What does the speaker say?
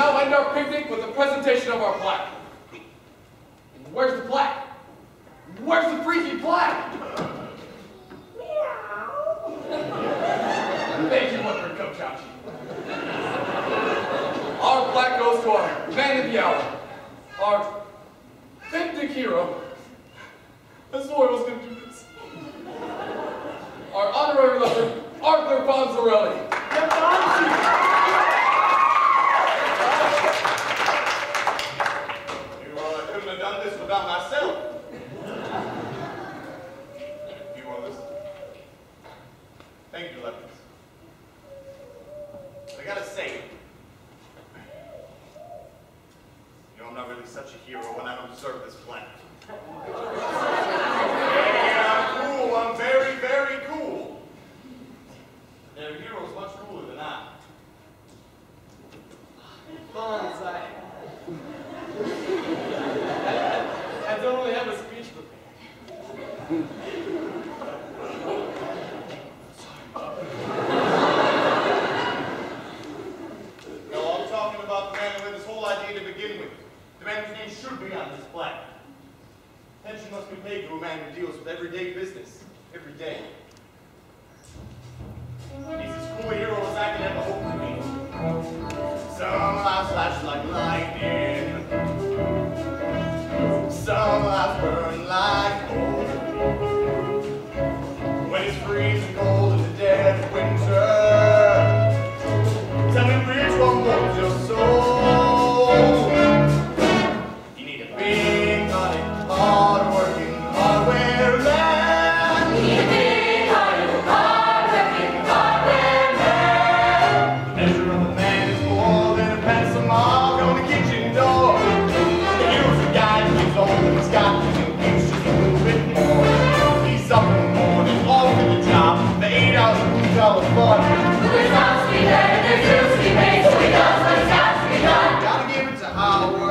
now end our picnic with the presentation of our plaque. Where's the plaque? Where's the freaky plaque? Meow. Thank you, Wonder Coach Hachi. Our plaque goes to our man of the hour, our picnic hero. That's why I was going to do this. Our honorary lover, Arthur Fonzarelli. You uh, couldn't have done this without myself. You want this? Thank you, Lefties. I gotta say, you know, I'm not really such a hero when I don't deserve this planet. yeah, I'm cool. I'm very, very cool. There are heroes much cooler than I. Bonsai. I don't really have a speech prepared. No, I'm talking about the man who had this whole idea to begin with. The man whose name should be on this plaque. Attention must be paid to a man who deals with everyday business, every day. He's as cool a hero as I can ever hope to be. Some lives flash like lightning. Some lives burn like our fun. There's songs there's rules we we know what's got to be done. Gotta give it to our world.